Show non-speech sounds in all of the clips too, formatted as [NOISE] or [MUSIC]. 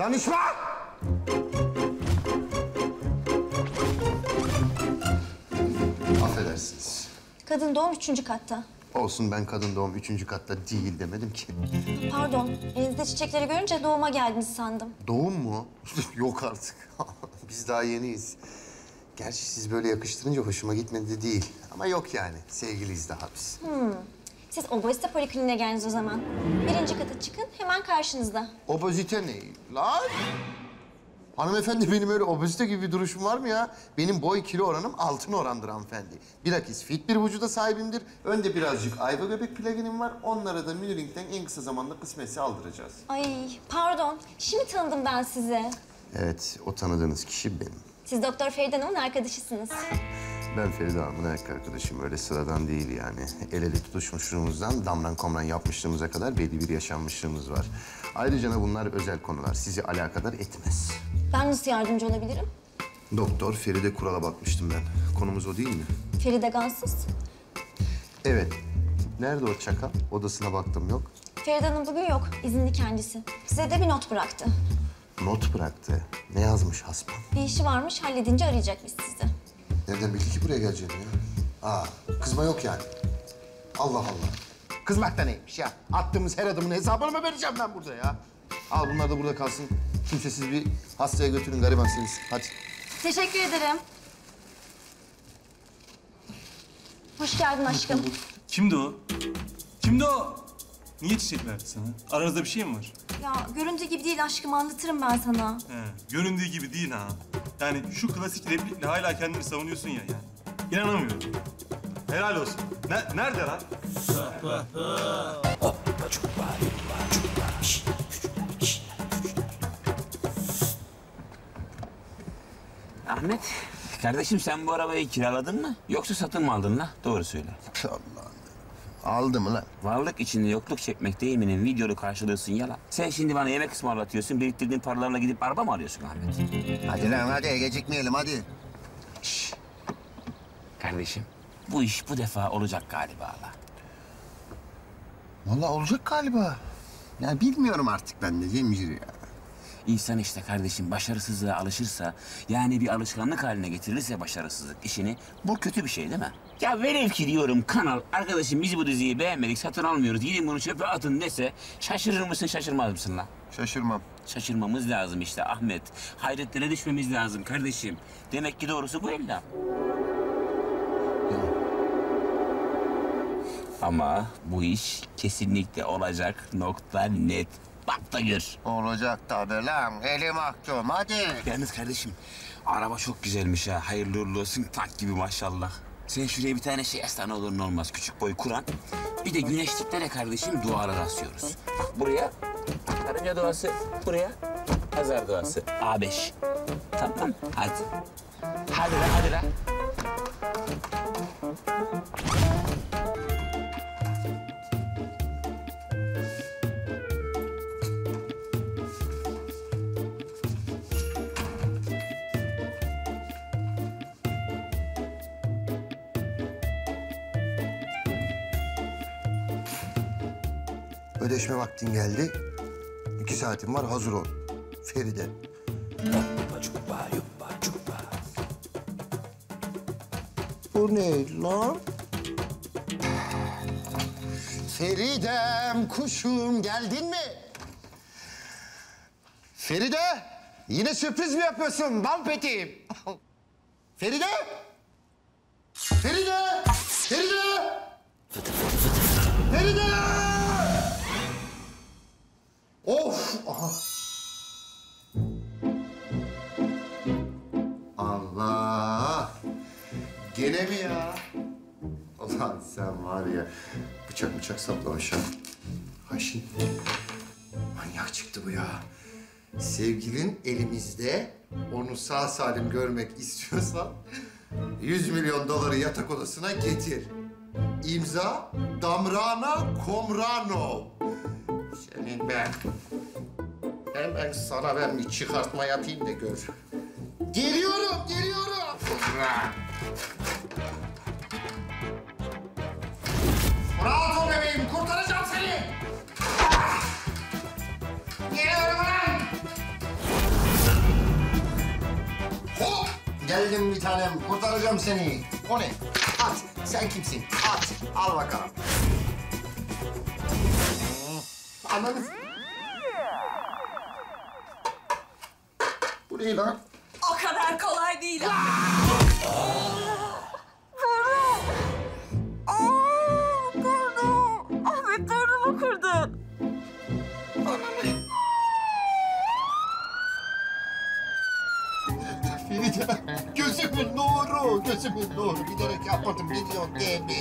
Danışma! Affedersiniz. Kadın doğum üçüncü katta. Olsun ben kadın doğum üçüncü katta değil demedim ki. Pardon, elinizde çiçekleri görünce doğuma geldiniz sandım. Doğum mu? [LAUGHS] Yok artık. [LAUGHS] Biz daha yeniyiz. Gerçi siz böyle yakıştırınca hoşuma gitmedi de değil. Ama yok yani. Sevgiliyiz daha biz. Siz obezite polikliniğine geldiniz o zaman. Birinci kata çıkın, hemen karşınızda. Obezite ne? Lan! Hanımefendi benim öyle obezite gibi bir duruşum var mı ya? Benim boy kilo oranım altın orandır hanımefendi. Bilakis fit bir vücuda sahibimdir. Önde birazcık ayva göbek plaginim var. Onlara da Mülling'den en kısa zamanda kısmetse aldıracağız. Ay, pardon. Şimdi tanıdım ben sizi. Evet, o tanıdığınız kişi benim. Siz Doktor Feride Hanım'ın arkadaşısınız. [LAUGHS] Ben Feride Hanım'ın erkek arkadaşım. Öyle sıradan değil yani. El ele tutuşmuşluğumuzdan damran komran yapmışlığımıza kadar belli bir yaşanmışlığımız var. Ayrıca bunlar özel konular. Sizi alakadar etmez. Ben nasıl yardımcı olabilirim? Doktor Feride Kural'a bakmıştım ben. Konumuz o değil mi? Feride Gansız. Evet. Nerede o çakal? Odasına baktım yok. Feride Hanım bugün yok, izinli kendisi. Size de bir not bıraktı. Not bıraktı. Ne yazmış hasbam? Bir işi varmış, halledince arayacakmış sizi. Nereden bildi ki buraya geleceğimi ya? Aa, kızma yok yani. Allah Allah. Kızmak da neymiş ya? Attığımız her adımın hesabını mı vereceğim ben burada ya? Al bunlar da burada kalsın. Kimsesiz bir hastaya götürün garibansınız. Hadi. Teşekkür ederim. Hoş geldin aşkım. Kimdi o? Kimdi o? Niye çiçek verdi sana? Aranızda bir şey mi var? Ya göründüğü gibi değil aşkım, anlatırım ben sana. He, göründüğü gibi değil ha. Yani şu klasik replikle hala kendini savunuyorsun ya yani. İnanamıyorum. Helal olsun. Ne, nerede lan? Ahmet, kardeşim sen bu arabayı kiraladın mı? Yoksa satın mı aldın la? Doğru söyle. Allah Aldı mı lan? Varlık içinde yokluk çekmek deyiminin videolu karşılıyorsun yalan. Sen şimdi bana yemek ısmarlatıyorsun, biriktirdiğin paralarla gidip araba mı alıyorsun Ahmet? Hadi lan hadi gecikmeyelim hadi. Kardeşim, bu iş bu defa olacak galiba la. Vallahi olacak galiba. Ya bilmiyorum artık ben de Cemcir ya. İnsan işte kardeşim başarısızlığa alışırsa, yani bir alışkanlık haline getirirse başarısızlık işini, bu kötü bir şey değil mi? Ya velev ki diyorum kanal, arkadaşım biz bu diziyi beğenmedik, satın almıyoruz, gidin bunu çöpe atın dese, şaşırır mısın, şaşırmaz mısın la? Şaşırmam. Şaşırmamız lazım işte Ahmet. Hayretlere düşmemiz lazım kardeşim. Demek ki doğrusu bu ella. Ama bu iş kesinlikle olacak nokta net. Bak da gör. Olacak tabii lan. Eli mahkum hadi. Yalnız kardeşim araba çok güzelmiş ha. Hayırlı uğurlu olsun. Tak gibi maşallah. Sen şuraya bir tane şey aslan olur ne olmaz. Küçük boy Kur'an. Bir de güneşliklere kardeşim dualar asıyoruz. Bak buraya karınca duası. Buraya pazar duası. A5. Tamam hadi. Hadi la hadi la. Ödeşme vaktin geldi. İki saatin var hazır ol. Feride. Bu ne lan? Feridem kuşum geldin mi? Feride yine sürpriz mi yapıyorsun bal peteğim? Feride? Feride! Feride! Feride! Of! Aha. Allah! Gene mi ya? Ulan sen var ya, bıçak bıçak saplamış ha. Haşin. Manyak çıktı bu ya. Sevgilin elimizde, onu sağ salim görmek istiyorsan... ...100 milyon doları yatak odasına getir. İmza Damrana Komrano. Senin ben. Ben, ben sana ben bir çıkartma yapayım da gör. Geliyorum, geliyorum. Rahat ol bebeğim, kurtaracağım seni. Geliyorum lan. Hop, geldim bir tanem, kurtaracağım seni. O ne? At, sen kimsin? At, al bakalım. Anladın Bu ne lan? O kadar kolay değil. Ahmet tornumu kırdı. Feride, gözümün nuru, gözümün nuru. Bilerek yapmadım, biliyorsun değil mi?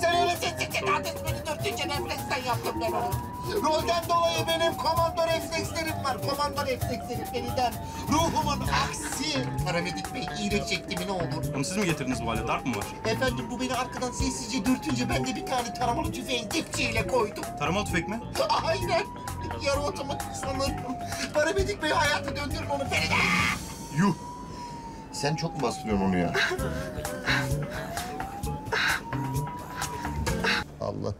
Sen öyle sessizce kardeş beni dürtünce refleksten yaptım ben onu. Rolden dolayı benim komando reflekslerim var. Komando reflekslerim Feriden. Ruhumun aksi. Paramedik Bey, iyileşecekti mi ne olur? Onu siz mi getirdiniz bu hale? Darp mı var? Efendim bu beni arkadan sessizce dürtünce ben de bir tane taramalı tüfeğin dipçiyle koydum. Taramalı tüfek mi? [LAUGHS] Aynen. Yarı otomatik sanırım. Paramedik Bey hayata döndürün onu Feride. Yuh! Sen çok mu bastırıyorsun onu ya? [LAUGHS] Allah,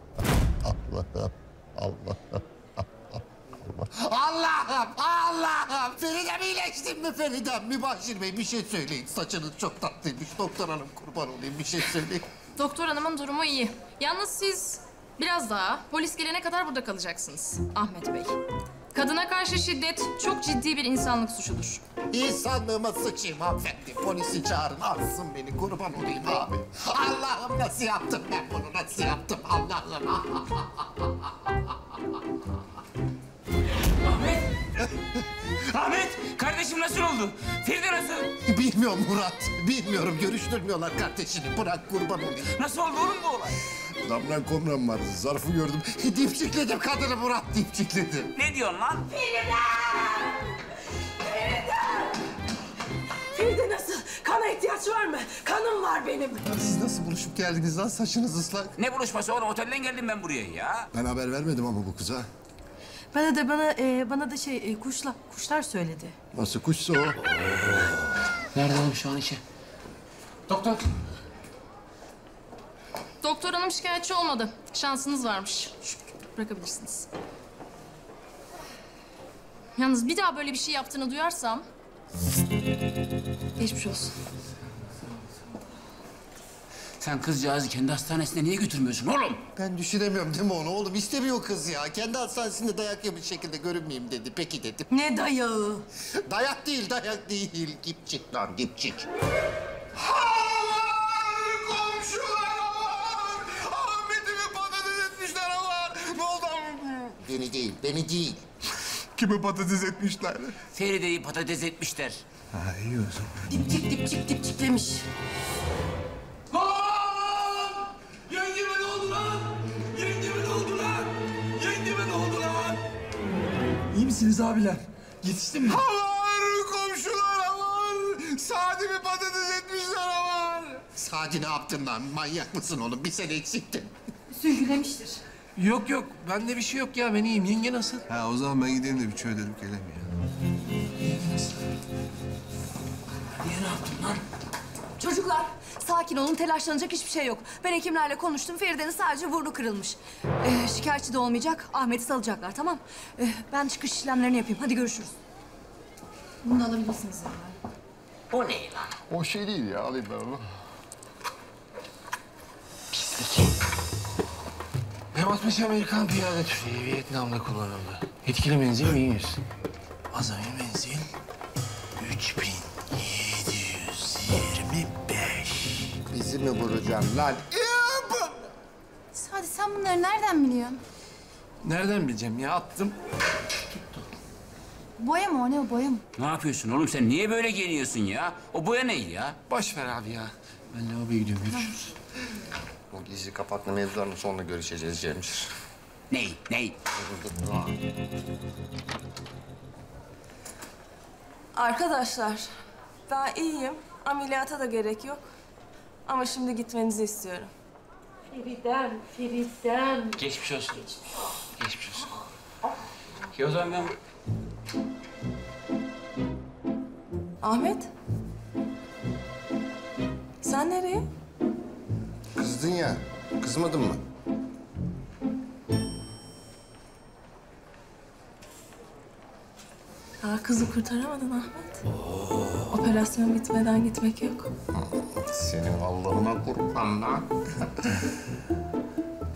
Allah, Allah, Allah'ım, Allah'ım! Feridem iyileştin mi Feridem? Mübaşir Bey bir şey söyleyin. Saçınız çok tatlıymış. Doktor hanım kurban olayım bir şey söyleyin. Doktor hanımın durumu iyi. Yalnız siz biraz daha polis gelene kadar burada kalacaksınız Ahmet Bey. Kadına karşı şiddet çok ciddi bir insanlık suçudur. İnsanlığıma sıçayım hanımefendi. Polisi çağırın alsın beni kurban olayım abi. Allah'ım nasıl yaptım ben bunu nasıl yaptım Allah'ım. Feride nasıl? Bilmiyorum Murat. Bilmiyorum. Görüştürmüyorlar kardeşini. Bırak kurban olayım. Nasıl oldu oğlum bu olay? Damran komram vardı. Zarfı gördüm. [LAUGHS] Dipçikledim kadını Murat. Dipçikledim. Ne diyorsun lan? Feride nasıl? Kana ihtiyaç var mı? Kanım var benim. Siz nasıl buluşup geldiniz lan? Saçınız ıslak. Ne buluşması oğlum? Otelden geldim ben buraya ya. Ben haber vermedim ama bu kıza. Bana da bana e, bana da şey e, kuşla kuşlar söyledi. Nasıl kuşsa o. Nerede oğlum şu an işi? Doktor. Doktor hanım şikayetçi olmadı. Şansınız varmış. Bırakabilirsiniz. Yalnız bir daha böyle bir şey yaptığını duyarsam... Geçmiş olsun. Sen kızcağızı kendi hastanesine niye götürmüyorsun oğlum? Ben düşünemiyorum değil mi onu oğlum? İstemiyor kız ya. Kendi hastanesinde dayak yemiş şekilde görünmeyeyim dedi. Peki dedim. Ne dayağı? Dayak değil, dayak değil. Dipçik lan, dipçik. Beni değil, beni değil. Kimi patates etmişler? Feride'yi patates etmişler. Dipçik dipçik dipçiklemiş. Misiniz abiler? Yetiştim mi? Var komşular var! Sadi'mi patates etmişler var! Sadi ne yaptın lan? Manyak mısın oğlum? Bir sene eksiktin. Sürgülemiştir. Yok yok. Bende bir şey yok ya. Ben iyiyim. Yenge nasıl? Ha o zaman ben gideyim de bir çay öderim geleyim ya. Çocuklar sakin olun telaşlanacak hiçbir şey yok. Ben hekimlerle konuştum Feride'nin sadece burnu kırılmış. Ee, şikayetçi de olmayacak Ahmet'i salacaklar tamam. Ee, ben çıkış işlemlerini yapayım hadi görüşürüz. Bunu da alabilirsiniz yani. O ne lan? O şey değil ya. Alayım ben onu. Nevat Amerikan piyade tüfeği Vietnam'da kullanıldı. Etkili menzil 1100. Azami menzil 3725. mi vuracaksın lan? Hadi sen bunları nereden biliyorsun? Nereden bileceğim ya? Attım. Boya mı o ne o boya mı? Ne yapıyorsun oğlum sen? Niye böyle giyiniyorsun ya? O boya ne ya? Boş ver abi ya. Ben lavaboya gidiyorum. Görüşürüz. Bu gizli kapaklı mevzularını sonra görüşeceğiz Cemşir. Ney? Ney? Arkadaşlar, ben iyiyim. Ameliyata da gerek yok. Ama şimdi gitmenizi istiyorum. Feridem, Feridem. Geçmiş olsun. Geçmiş olsun. Ya o zaman ben... Ahmet? Sen nereye? Kızdın ya. Kızmadın mı? Kızı kurtaramadın Ahmet. Operasyon bitmeden gitmek yok. Senin Allah'ına kurban lan. [LAUGHS]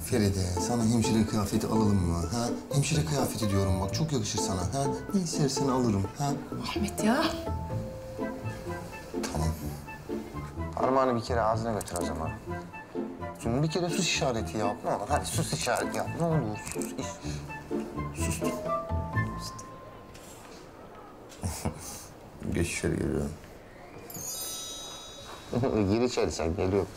Feride, sana hemşire kıyafeti alalım mı? Ha? Hemşire kıyafeti diyorum bak, çok yakışır sana. Ha? Ne istersen alırım. Ha? Ahmet ya. Tamam. Parmağını bir kere ağzına götür o zaman. Şimdi bir kere sus işareti yap. Ne olur hadi sus işareti yap. Ne olur sus. iş- Sus. Geç içeri geliyorum. [LAUGHS] Gir içeri sen geliyorum.